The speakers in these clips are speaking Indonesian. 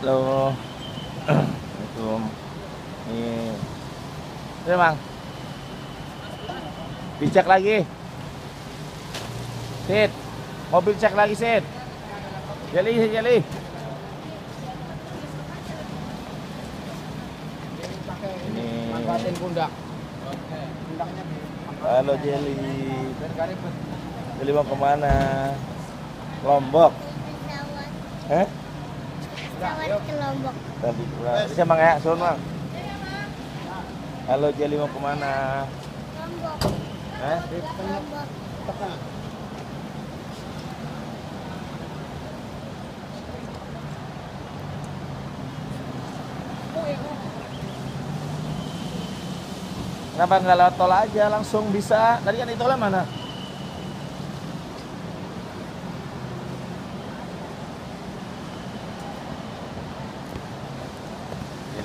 Halo. Assalamualaikum. Nih. Ini bang. Dicek lagi. Sit. Mobil cek lagi, Sit. Jeli, jeli. Ini. manfaatin pundak pundaknya Halo Jeli. Jeli mau ke mana? Lombok. Hah? Pesawat ke Lombok Tadi pulang. Bisa bang ya, suruh bang. Halo Jeli mau ke mana? Lombok Hah? Lombok tengah Kenapa nggak lewat tol aja langsung bisa? Tadi kan di tolnya mana?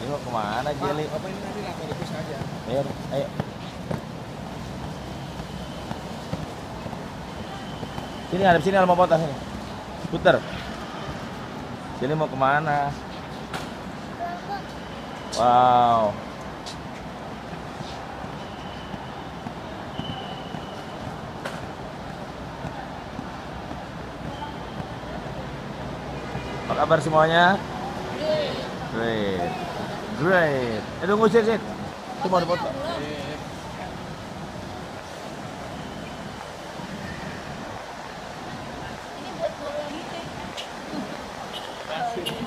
Jeli mau ke mana Jeli? apa ini tadi lapor itu saja Ayo, ayo. Sini ada sini ada mau potong sini. Puter. Jeli mau ke mana? Wow. Apa kabar semuanya? Great. Great. Eh tunggu sih, sih. Itu mau dipotong.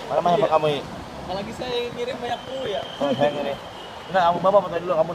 Mana mana kamu apalagi saya ngirim banyak puluh ya Oh, saya ini. Enggak, kamu bapak foto dulu, kamu